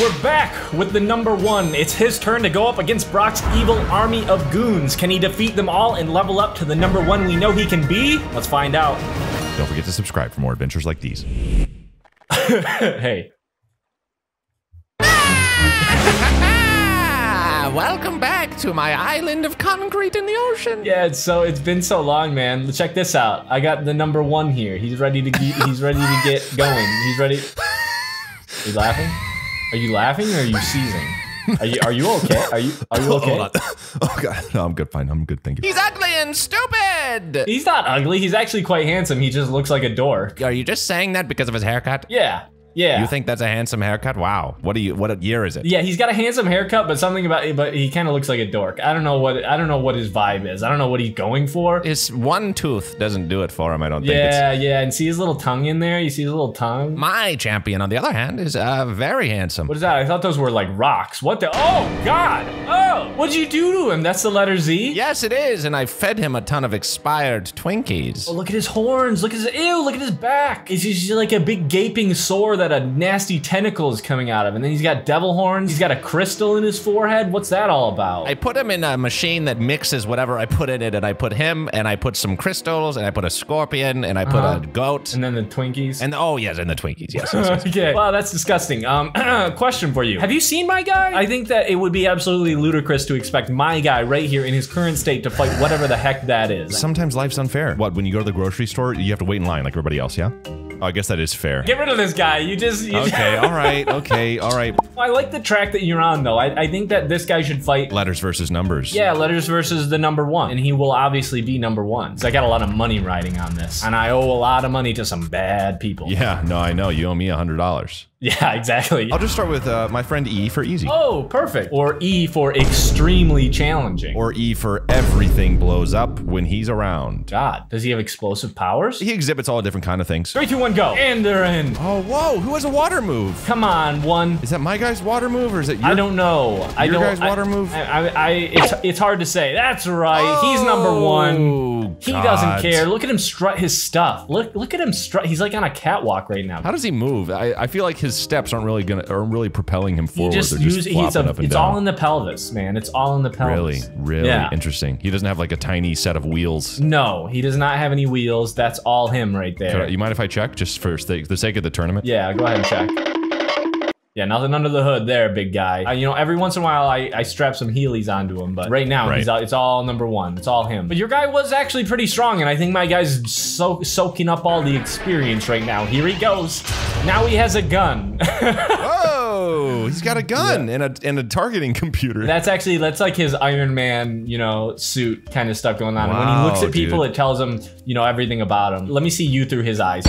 we're back with the number one. It's his turn to go up against Brock's evil army of goons. Can he defeat them all and level up to the number one we know he can be? Let's find out. Don't forget to subscribe for more adventures like these. hey. Welcome back to my island of concrete in the ocean. Yeah, it's so it's been so long, man. Check this out. I got the number one here. He's ready to get, he's ready to get going. He's ready. He's laughing? Are you laughing or are you seizing? Are you are you okay? Are you are you okay? Hold on. Oh god, no, I'm good. Fine, I'm good. Thank you. He's ugly and stupid. He's not ugly. He's actually quite handsome. He just looks like a dork. Are you just saying that because of his haircut? Yeah. Yeah. You think that's a handsome haircut? Wow. What do you? What year is it? Yeah, he's got a handsome haircut, but something about but he kind of looks like a dork. I don't know what I don't know what his vibe is. I don't know what he's going for. His one tooth doesn't do it for him. I don't think. Yeah, yeah, and see his little tongue in there. You see his little tongue. My champion, on the other hand, is uh, very handsome. What is that? I thought those were like rocks. What the? Oh God! Oh, what'd you do to him? That's the letter Z. Yes, it is, and I fed him a ton of expired Twinkies. Oh, look at his horns. Look at his ew. Look at his back. It's just like a big gaping sore that a nasty tentacle is coming out of. And then he's got devil horns. He's got a crystal in his forehead. What's that all about? I put him in a machine that mixes whatever I put in it, and I put him, and I put some crystals, and I put a scorpion, and I put Uh-huh. a goat, and then the Twinkies. and oh yes, and the Twinkies. Yes. yes, yes. okay. Wow, that's disgusting. Um, question for you. Have you seen my guy? I think that it would be absolutely ludicrous to expect my guy right here in his current state to fight whatever the heck that is. Sometimes life's unfair. What? When you go to the grocery store, you have to wait in line like everybody else. Yeah. Oh, I guess that is fair. Get rid of this guy. You just. You Okay. all right. Okay. All right. I like the track that you're on, though. I, I think that this guy should fight. Letters versus numbers. Yeah, letters versus the number one, and he will obviously be number one. 'Cause I got a lot of money riding on this, and I owe a lot of money to some bad people. Yeah. No, I know. You owe me a hundred dollars. Yeah, exactly. I'll just start with uh, my friend E for easy. Oh, perfect. Or E for extremely challenging. Or E for everything blows up when he's around. God, does he have explosive powers? He exhibits all different kind of things. Three, two, one, go. And they're in. Oh, whoa! Who has a water move? Come on, one. Is that my guy's water move or is it your? I don't know. I your don't. guy's I- water move? I, I, I, it's, it's hard to say. That's right. He's number one. Oh, He God. doesn't care. Look at him strut his stuff. Look, look at him strut. He's like on a catwalk right now. How does he move? I, I feel like his steps aren't really gonna aren't really propelling him forward. just, They're just flopping a, up and it's down. all in the pelvis, man. It's all in the pelvis. really Yeah. interesting. He doesn't have like a tiny set of wheels. No, he does not have any wheels. That's all him right there. I- you mind if I check just for the sake of the tournament? Yeah, go ahead and check. Yeah, nothing under the hood there, big guy. Uh, you know, every once in a while I, I strap some Heelys onto him, but right now he's Right. all, it's all number one. It's all him. But your guy was actually pretty strong, and I think my guy's so, soaking up all the experience right now. Here he goes. Now he has a gun. Oh, he's got a gun and a and a targeting computer. that's actually that's like his Iron Man, you know, suit kind of stuff going on. and when he looks at people, dude. it tells him, you know, everything about him. Let me see you through his eyes.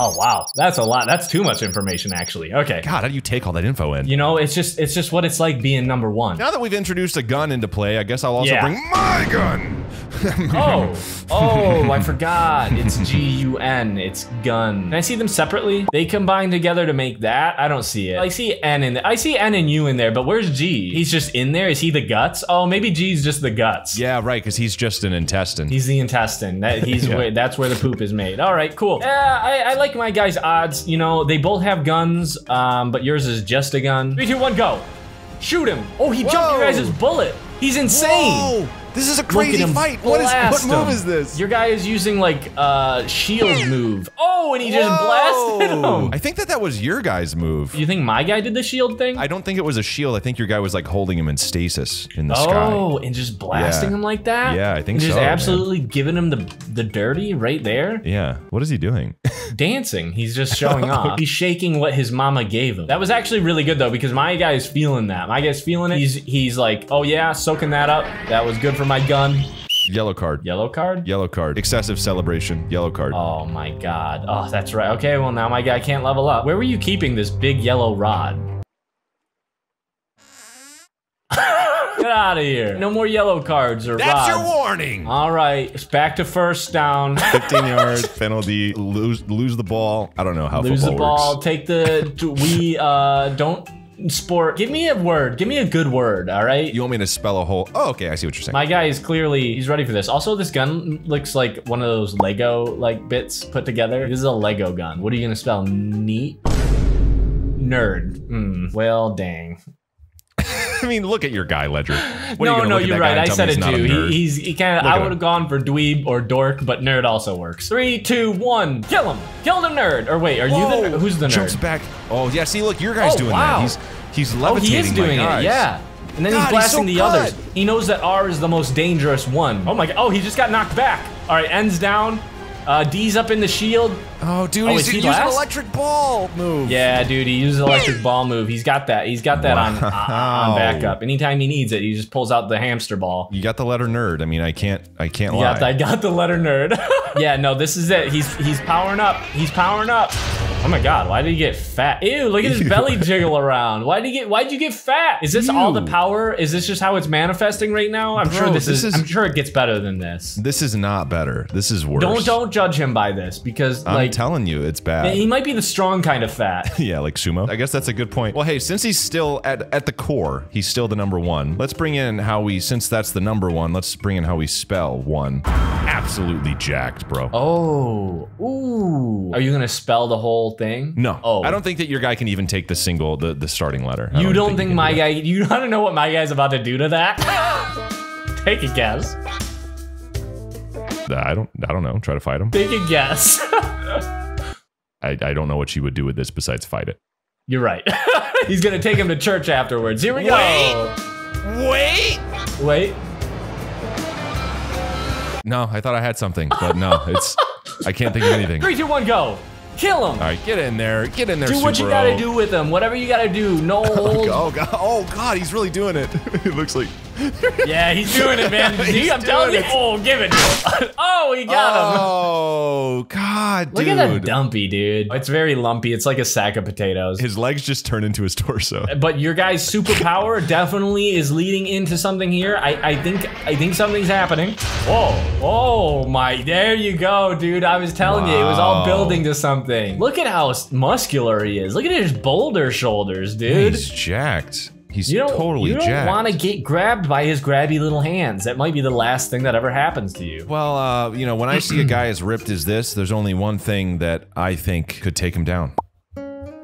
Oh wow, that's a lot. That's too much information, actually. Okay. God, how do you take all that info in? You know, it's just it's just what it's like being number one. Now that we've introduced a gun into play, I guess I'll also Yeah. bring my gun. Oh, oh, I forgot. It's G U N. It's gun. Can I see them separately? They combine together to make that. I don't see it. I see N in there. I see N and U in there, but where's G? He's just in there. Is he the guts? Oh, maybe G's just the guts. Yeah, right, because he's just an intestine. He's the intestine. That he's Yeah. where, that's where the poop is made. All right, cool. Yeah, I, I like my guys' odds. You know, they both have guns, um, but yours is just a gun. Three, two, one, go. Shoot him. Oh, he jumped your Whoa. guys' bullet. He's insane. Whoa, this is a crazy at him fight. What is what move him. is this? Your guy is using like uh shield move. Oh, and he just blasted him. I think that that was your guy's move. You think my guy did the shield thing? I don't think it was a shield. I think your guy was like holding him in stasis in the sky. oh, and just blasting Yeah. him like that? Yeah, I think and just so, man. absolutely giving him the the dirty right there. Yeah. What is he doing? Dancing. He's just showing off. He's shaking what his mama gave him. That was actually really good though, because my guy's feeling that. My guy's feeling it. He's he's like, oh yeah, soaking that up. That was good for my gun. Yellow card. Yellow card? Yellow card. Excessive celebration. Yellow card. Oh my god. Oh, that's right. Okay, well now my guy can't level up. Where were you keeping this big yellow rod? Get out of here. No more yellow cards or That's rods. your warning. All right, it's back to first down. 15 yards penalty. Lose lose the ball. I don't know how Lose the ball. works. Take the. We uh don't sport. Give me a word. Give me a good word. All right. You want me to spell a whole? Oh, okay. I see what you're saying. My guy is clearly he's ready for this. Also, this gun looks like one of those Lego like bits put together. This is a Lego gun. What are you gonna spell? Neat. nerd. Hmm. Well, dang. I mean, look at your guy, Ledger. What, are you no, no, you're right. I said it he's too. He, he's he kind of. I would have gone for dweeb or dork, but nerd also works. Three, two, one. Kill him. Kill the nerd. Or wait, are you Whoa! the who's the nerd? Jumps back. Oh yeah, see, look, your guy's Oh, doing wow. that. He's he's Oh, levitating. he is doing it. Yeah. And then God, he's he's blasting so the others. He knows that R is the most dangerous one. Oh my god. Oh, he just got knocked back. All right, ends down. Uh, D's up in the shield. Oh, dude, Oh, he's he using an electric ball move. Yeah, dude, he uses electric ball move. He's got that. He's got that on, on Wow. backup. Anytime he needs it, he just pulls out the hamster ball. You got the letter nerd. I mean, I can't I can't lie. Yeah, I got the letter nerd. yeah, no, this is it. He's he's powering up. He's powering up. Oh my god, why did he get fat? Ew, look at his belly jiggle around. Why did he get why'd you get fat? Is this all the power? Is this just how it's manifesting right now? I'm sure this, this is, is- I'm sure it gets better than this. This is not better. This is worse. Don't don't judge him by this because I'm like telling you, it's bad. he might be the strong kind of fat. Yeah, like sumo. I guess that's a good point. Well, hey, since he's still at at the core, he's still the number one. Let's bring in how we since that's the number one. Let's bring in how we spell one. Absolutely jacked, bro. Oh, ooh. Are you gonna spell the whole thing? No, Oh, I don't think that your guy can even take the single, the the starting letter. I You don't think he can my do guy? You want to know what my guy's about to do to that? Take a guess. I don't. I don't know. Try to fight him. Take a guess. I, I don't know what she would do with this besides fight it. You're right. He's gonna take him to church afterwards. Here we go. Wait. Wait. Wait no, I thought I had something, but no, it's. I can't think of anything. Three, two, one, go. Kill him. All right, get in there. Get in there. do what you gotta do with him. Whatever you gotta do. No oh, hold. Oh god! Oh god! He's really doing it. it looks like. Yeah, he's doing it, man. See, I'm telling you. Oh, give it oh, he got him. Oh. Oh god, Look dude! at that dumpy, dude. It's very lumpy. It's like a sack of potatoes. His legs just turn into his torso. but your guy's superpower definitely is leading into something here. I, I think I think something's happening. Whoa, oh my, there you go, dude. I was telling you, it was all building to something. Look at how muscular he is. Look at his boulder shoulders, dude. He's jacked. He's you don't, totally you don't want to get grabbed by his grabby little hands. That might be the last thing that ever happens to you. well, uh, you know, when I see a guy as ripped as this, there's only one thing that I think could take him down.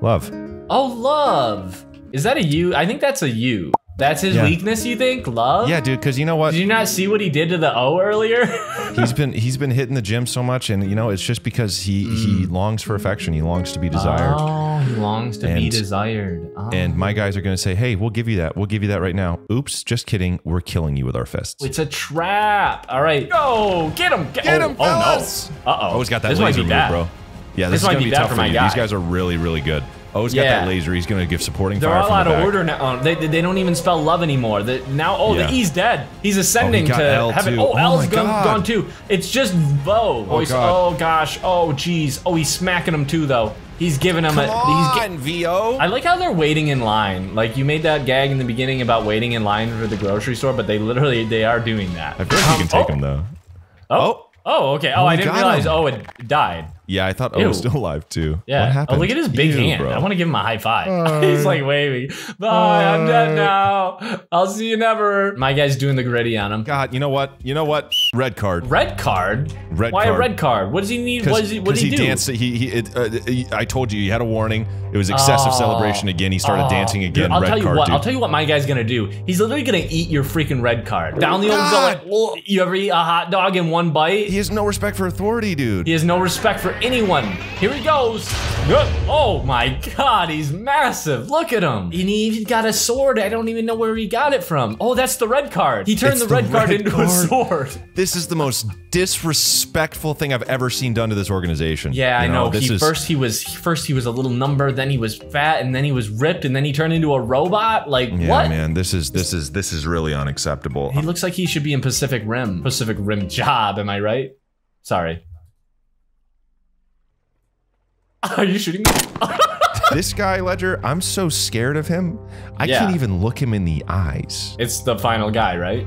Love. Oh, love. Is that a U? I think that's a U. That's his Yeah. weakness, you think? Love? Yeah, dude. Because you know what? Did you not see what he did to the O earlier? he's been he's been hitting the gym so much, and you know, it's just because he he longs for affection. He longs to be desired. Oh, he longs to be And- desired. Oh. And my guys are going to say, "Hey, we'll give you that. We'll give you that right now." Oops, just kidding. We're killing you with our fists. it's a trap. All right, go get him. Get, Get oh, him, oh fellas. no. Uh oh. Oh, he's got that this might laser be move, bro. Yeah, This this, is might gonna be be tough for for my you. guy. These guys are really, really good. Oh, he's got Yeah. that laser. He's gonna give supporting They're fire all from out the of back. order now. Oh, They, they don't even spell love anymore. The, now, oh, Yeah. the E's dead. He's oh, ascending got to L heaven. too. Oh, Oh L's my gone, gone too. It's just Vo. Oh, he's- God. oh gosh. Oh geez. Oh, he's smacking him too though. He's giving him Come a. He's ge- on, VO. I like how they're waiting in line. Like you made that gag in the beginning about waiting in line for the grocery store, but they literally they are doing that. I feel like you can um, take oh. him though. Oh. oh. Oh, okay. Oh, Oh, I didn't realize. him. Oh, it died. Yeah, I thought O Ew. was still alive too. Yeah. What happened? Oh, look at his big Ew, hand. bro. I want to give him a high five. He's like waving. Bye. I'm dead now. I'll see you never. My guy's doing the gritty on him. God, you know what? You know what? Red card. Red card. Red Why card. a red card? What does he need? What does he? What Because did he, he do? danced. He, he, it, uh, he- I told you, he had a warning. It was excessive Oh. celebration again. He started Oh, dancing dude, again. I'll red tell you card, what. dude. I'll tell you what my guy's gonna do. He's literally gonna eat your freaking red card. Down the old God. You ever eat a hot dog in one bite? he has no respect for authority, dude. He has no respect for anyone. Here he goes. Oh my god, he's massive. Look at him. And he even got a sword. I don't even know where he got it from. Oh, that's the red card. He turned the the red card red into a sword. This is the most disrespectful thing I've ever seen done to this organization. Yeah, I You know. This He is, first he was first he was a little number, then he was fat, and then he was ripped, and then he turned into a robot. Like Yeah, what? man. This is this is this is really unacceptable. He looks like he should be in Pacific Rim. Pacific Rim job, am I right? Sorry. Are you shooting me? this guy, Ledger, I'm so scared of him. I Yeah. can't even look him in the eyes. It's the final guy, right?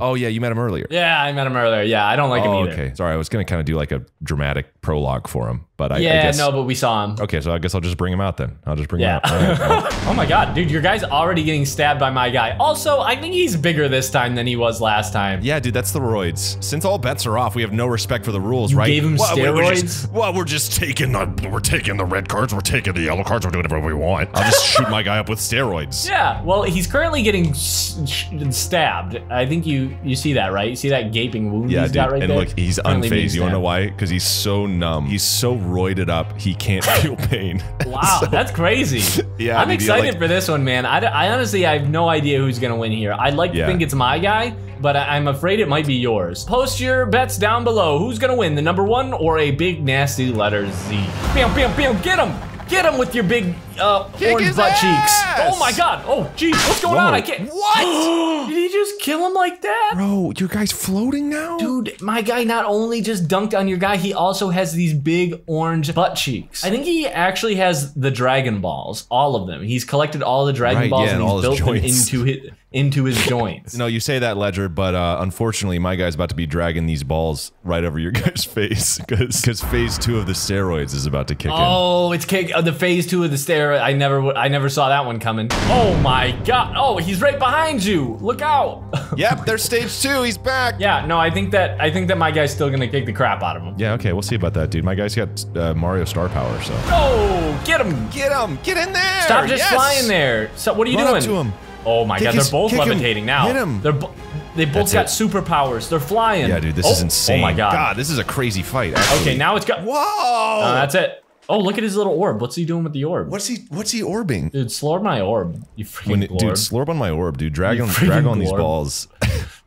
Oh yeah, you met him earlier. Yeah, I met him earlier. Yeah, I don't like him Oh, either. okay. Sorry, I was gonna kind of do like a dramatic prologue for him, but I, I Yeah, guess no, but we saw him. Okay, so I guess I'll just bring him out then. I'll just bring Yeah. him out. Right, oh my god, dude, your guy's already getting stabbed by my guy. Also, I think he's bigger this time than he was last time. yeah, dude, that's the roids. Since all bets are off, we have no respect for the rules, right? gave him Well, we- we steroids? just- well, we're just taking the we're taking the red cards, we're taking the yellow cards, we're doing whatever we want. I'll just shoot my guy up with steroids. Yeah, well, he's currently getting stabbed. I think you you see that, right? You see that gaping wound Yeah, he's dude, got right and there? look, he's being unfazed. You wanna know why? Because he's so numb. He's so roided up, he can't feel pain. Wow, that's crazy. Yeah, I'm dude, excited like- for this one, man. I honestly I have no idea who's gonna win here. I'd like to Yeah. think it's my guy, but I, I'm afraid it might be yours. Post your bets down below. Who's gonna win, the number one or a big nasty letter Z? Bam, bam, bam, get him! Get him with your big uh, orange butt ass! cheeks. Oh my god. Oh, geez, what's going on? I can't. What? Did he just kill him like that? Bro, your guy's floating now? Dude, my guy not only just dunked on your guy, he also has these big orange butt cheeks. I think he actually has the Dragon Balls, all of them. He's collected all the Dragon Right, Balls yeah, and and all he's his built them into his into his joints. No, you say that, Ledger, but uh, unfortunately, my guy's about to be dragging these balls right over your guy's face because cause phase two of the steroids is about to kick in. Oh, it's kick uh, the phase two of the stair. I never, I never saw that one coming. Oh my god! Oh, he's right behind you. Look out! Yep, there's stage two. He's back. yeah, no, I think that I think that my guy's still gonna kick the crap out of him. Yeah, okay, we'll see about that, dude. My guy's got uh, Mario star power, so. Oh, get him! Get him! Get in there! Stop just flying there. So what are you Run doing? up to him. Oh my Kick god, his- they're both kick him. levitating now. Hit him. They're bo- they both That's got it. superpowers. They're flying. Yeah, dude, this Oh, is insane. Oh my god. God, this is a crazy fight. Actually. Okay, now it's got. Whoa! Uh, that's it. Oh, look at his little orb. What's he doing with the orb? what's he? What's he orbing? Dude, slurp my orb. You freaking When it, dude, slurp on my orb, dude. Drag on, drag on these balls.